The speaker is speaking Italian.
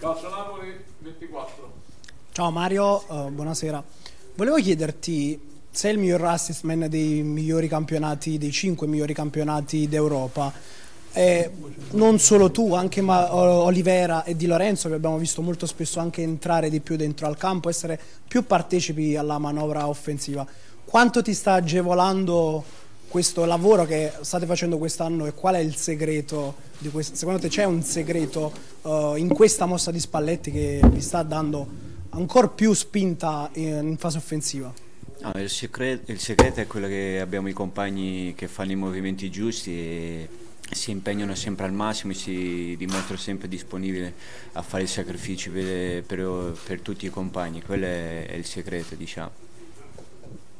Calcio Napoli 24. Ciao Mario, uh, buonasera. Volevo chiederti sei il miglior assist man dei migliori campionati, dei cinque migliori campionati d'Europa. Eh, non solo tu, anche Olivera e Di Lorenzo che abbiamo visto molto spesso anche entrare di più dentro al campo, essere più partecipi alla manovra offensiva. Quanto ti sta agevolando questo lavoro che state facendo quest'anno e qual è il segreto? Secondo te c'è un segreto uh, in questa mossa di Spalletti che vi sta dando ancora più spinta in, in fase offensiva? No, il, segreto, il, segreto, è quello che abbiamo i compagni che fanno i movimenti giusti e si impegnano sempre al massimo e si dimostrano sempre disponibili a fare i sacrifici per, per, per tutti i compagni, quello è, è il segreto diciamo.